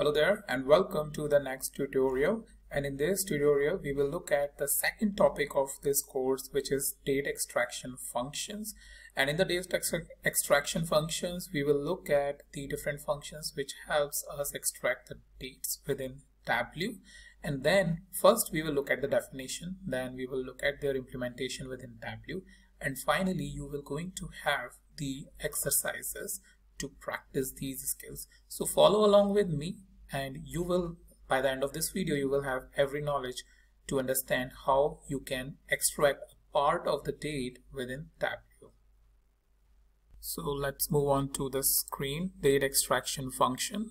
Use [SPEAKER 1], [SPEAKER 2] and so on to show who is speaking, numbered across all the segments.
[SPEAKER 1] Hello there and welcome to the next tutorial. And in this tutorial we will look at the second topic of this course which is date extraction functions. And in the date extraction functions we will look at the different functions which helps us extract the dates within Tableau and then first we will look at the definition then we will look at their implementation within Tableau and finally you will going to have the exercises to practice these skills. So follow along with me and you will by the end of this video you will have every knowledge to understand how you can extract a part of the date within Tableau. So let's move on to the screen date extraction function.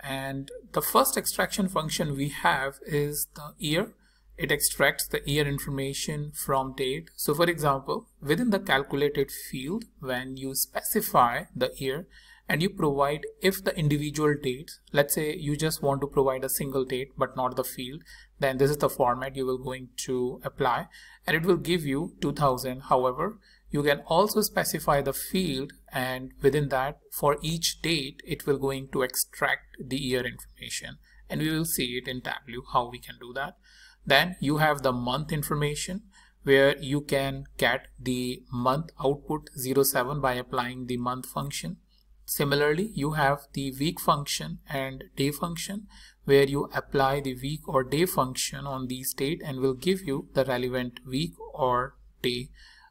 [SPEAKER 1] And the first extraction function we have is the year. It extracts the year information from date. So for example within the calculated field when you specify the year and you provide if the individual dates let's say you just want to provide a single date but not the field then this is the format you will going to apply. And it will give you 2000 however you can also specify the field and within that for each date it will going to extract the year information. And we will see it in Tableau how we can do that. Then you have the month information where you can get the month output 07 by applying the month function Similarly, you have the week function and day function where you apply the week or day function on the state and will give you the relevant week or day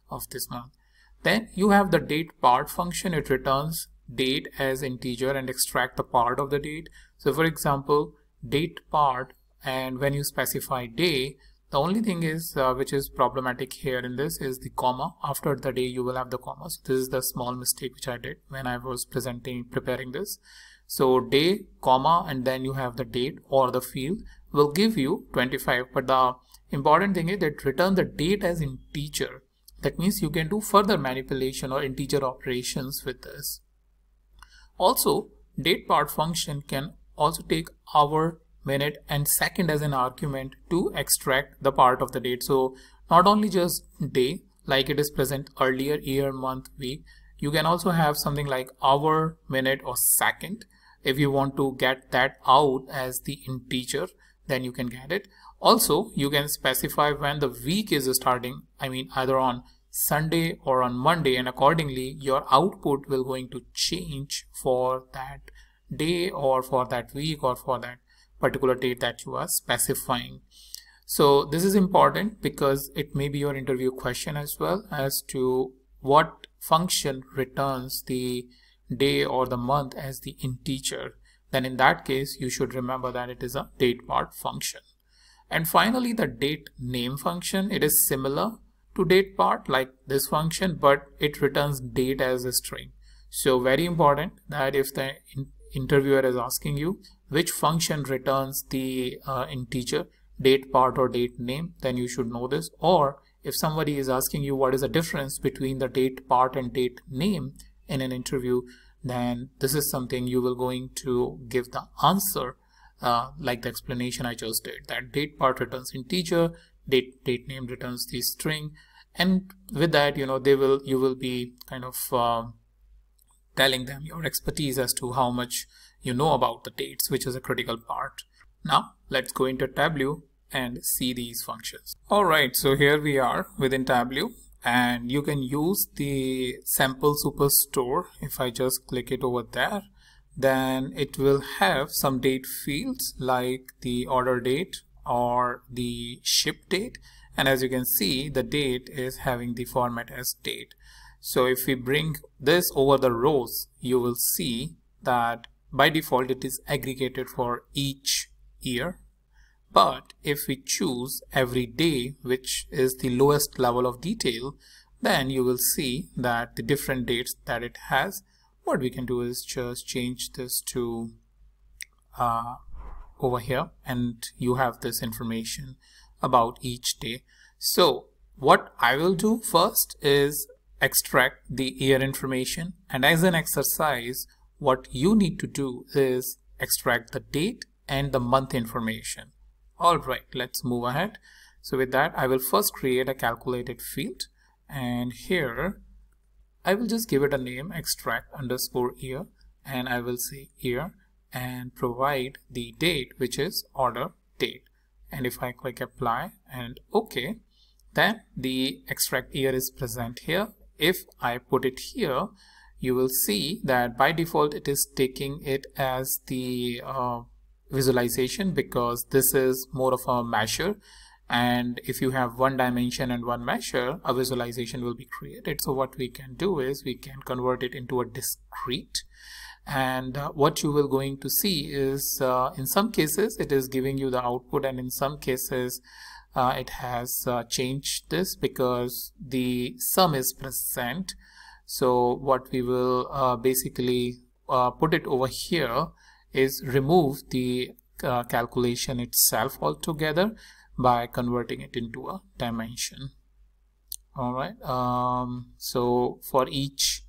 [SPEAKER 1] of this month. Then you have the date part function. It returns date as integer and extract the part of the date. So for example, date part and when you specify day, the only thing is uh, which is problematic here in this is the comma. After the day you will have the comma. So this is the small mistake which I did when I was presenting preparing this. So day comma and then you have the date or the field will give you 25 but the important thing is that return the date as integer. That means you can do further manipulation or integer operations with this. Also date part function can also take hour minute and second as an argument to extract the part of the date. So not only just day like it is present earlier year, month, week, you can also have something like hour, minute or second. If you want to get that out as the integer, then you can get it. Also, you can specify when the week is starting, I mean either on Sunday or on Monday and accordingly your output will going to change for that day or for that week or for that particular date that you are specifying. So this is important because it may be your interview question as well as to what function returns the day or the month as the integer. Then in that case, you should remember that it is a date part function. And finally, the date name function, it is similar to date part like this function, but it returns date as a string. So very important that if the interviewer is asking you which function returns the uh, integer date part or date name then you should know this. Or if somebody is asking you what is the difference between the date part and date name in an interview then this is something you will going to give the answer uh, like the explanation I just did that date part returns integer date date name returns the string. And with that you know they will you will be kind of uh, telling them your expertise as to how much you know about the dates, which is a critical part. Now let's go into Tableau and see these functions. Alright, so here we are within Tableau and you can use the sample superstore. If I just click it over there, then it will have some date fields like the order date or the ship date. And as you can see, the date is having the format as date. So if we bring this over the rows, you will see that by default it is aggregated for each year. But if we choose every day, which is the lowest level of detail, then you will see that the different dates that it has, what we can do is just change this to uh, over here and you have this information about each day. So what I will do first is extract the year information and as an exercise what you need to do is extract the date and the month information. Alright let's move ahead. So with that I will first create a calculated field. And here I will just give it a name extract underscore year. And I will say year and provide the date which is order date. And if I click apply and OK then the extract year is present here. If I put it here you will see that by default it is taking it as the uh, visualization because this is more of a measure. And if you have one dimension and one measure a visualization will be created. So what we can do is we can convert it into a discrete. And uh, what you will going to see is uh, in some cases it is giving you the output and in some cases uh, it has uh, changed this because the sum is present so what we will uh, basically uh, put it over here is remove the calculation itself altogether by converting it into a dimension. All right um, so for each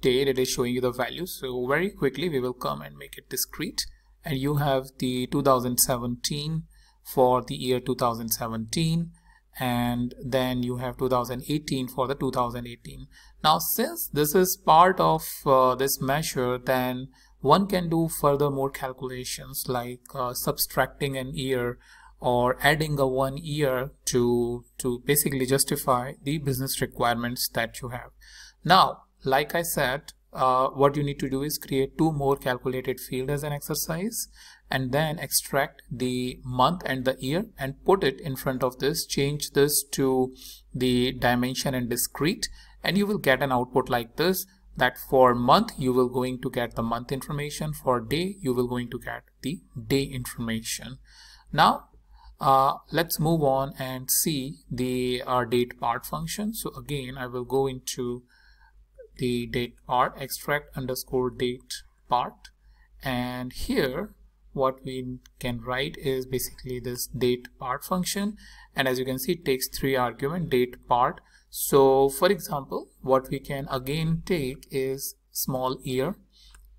[SPEAKER 1] date it is showing you the value. So very quickly we will come and make it discrete. And you have the 2017 for the year 2017 and then you have 2018 for the 2018 now since this is part of uh, this measure then one can do further more calculations like uh, subtracting an year or adding a one year to to basically justify the business requirements that you have. Now like I said uh, what you need to do is create two more calculated field as an exercise and then extract the month and the year and put it in front of this change this to the dimension and discrete and you will get an output like this that for month you will going to get the month information for day you will going to get the day information. Now uh, let's move on and see the uh, date part function. So again I will go into the date part extract underscore date part. And here what we can write is basically this date part function. And as you can see it takes three argument date part. So for example what we can again take is small year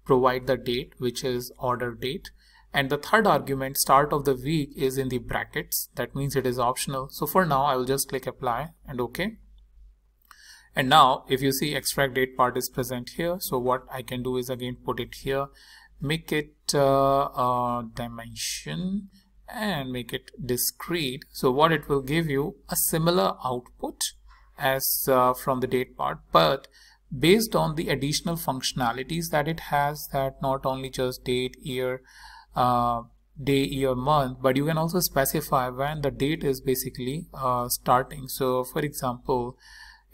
[SPEAKER 1] provide the date which is order date. And the third argument start of the week is in the brackets. That means it is optional. So for now I will just click apply and OK and now if you see extract date part is present here so what I can do is again put it here make it uh, a dimension and make it discrete. So what it will give you a similar output as uh, from the date part but based on the additional functionalities that it has that not only just date year uh, day year month but you can also specify when the date is basically uh, starting. So for example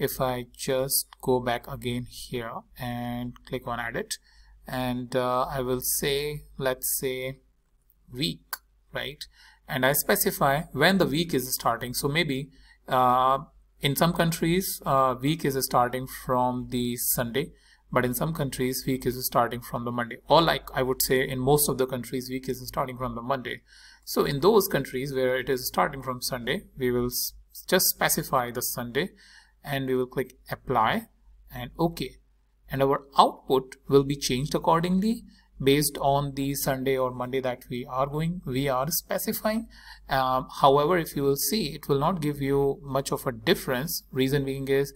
[SPEAKER 1] if I just go back again here and click on edit and uh, I will say let's say week right? And I specify when the week is starting. So maybe uh, in some countries uh, week is starting from the Sunday but in some countries week is starting from the Monday. Or like I would say in most of the countries week is starting from the Monday. So in those countries where it is starting from Sunday we will just specify the Sunday and we will click apply and OK. And our output will be changed accordingly based on the Sunday or Monday that we are going we are specifying. Um, however if you will see it will not give you much of a difference. Reason being is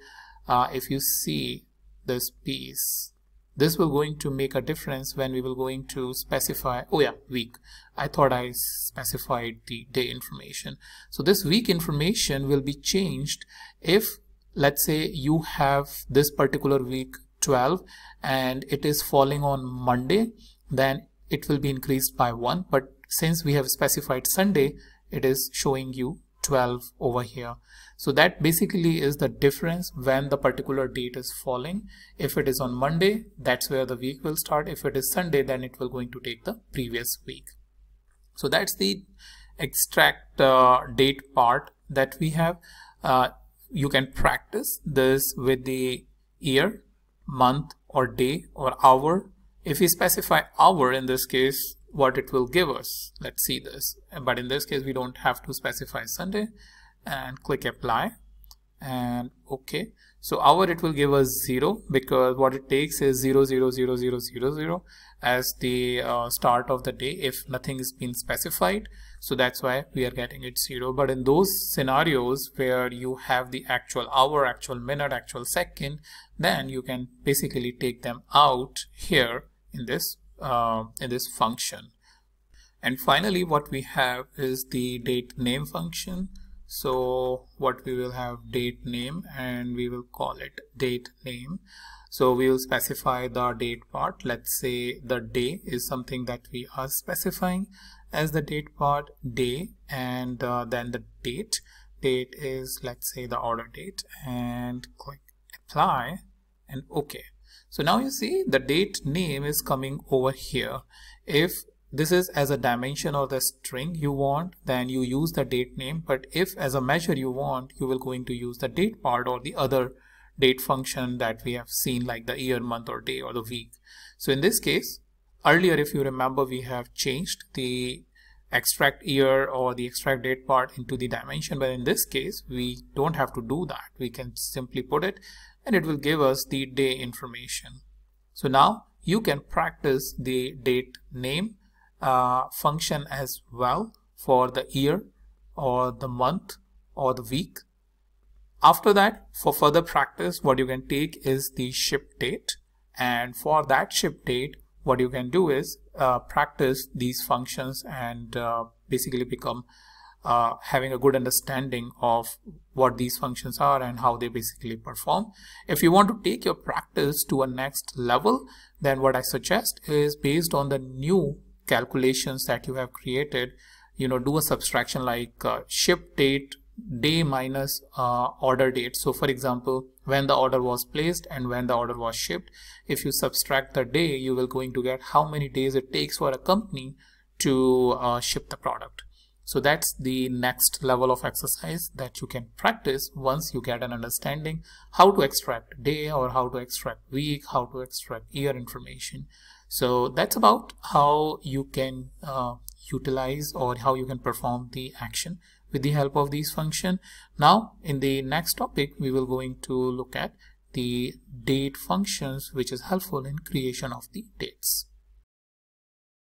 [SPEAKER 1] uh, if you see this piece this will going to make a difference when we will going to specify oh yeah week. I thought I specified the day information. So this week information will be changed if let's say you have this particular week 12 and it is falling on Monday then it will be increased by 1 but since we have specified Sunday it is showing you 12 over here. So that basically is the difference when the particular date is falling. If it is on Monday that's where the week will start. If it is Sunday then it will going to take the previous week. So that's the extract uh, date part that we have. Uh, you can practice this with the year, month or day or hour. If we specify hour in this case, what it will give us. Let's see this. But in this case, we don't have to specify Sunday and click apply and okay. So hour it will give us zero because what it takes is zero zero zero zero zero zero as the uh, start of the day if nothing is been specified so that's why we are getting it zero but in those scenarios where you have the actual hour actual minute actual second then you can basically take them out here in this uh, in this function. And finally, what we have is the date name function. So what we will have date name and we will call it date name. So we will specify the date part. Let's say the day is something that we are specifying as the date part day and uh, then the date. Date is let's say the order date and click apply and OK. So now you see the date name is coming over here. If this is as a dimension or the string you want then you use the date name. But if as a measure you want you will going to use the date part or the other date function that we have seen like the year month or day or the week. So in this case earlier if you remember we have changed the extract year or the extract date part into the dimension. But in this case we don't have to do that. We can simply put it and it will give us the day information. So now you can practice the date name uh, function as well for the year or the month or the week. After that, for further practice, what you can take is the ship date. And for that ship date, what you can do is uh, practice these functions and uh, basically become uh, having a good understanding of what these functions are and how they basically perform. If you want to take your practice to a next level, then what I suggest is based on the new calculations that you have created you know do a subtraction like uh, ship date day minus uh, order date. So for example when the order was placed and when the order was shipped if you subtract the day you will going to get how many days it takes for a company to uh, ship the product. So that's the next level of exercise that you can practice once you get an understanding how to extract day or how to extract week how to extract year information so that's about how you can uh, utilize or how you can perform the action with the help of these function. Now in the next topic we will going to look at the date functions which is helpful in creation of the dates.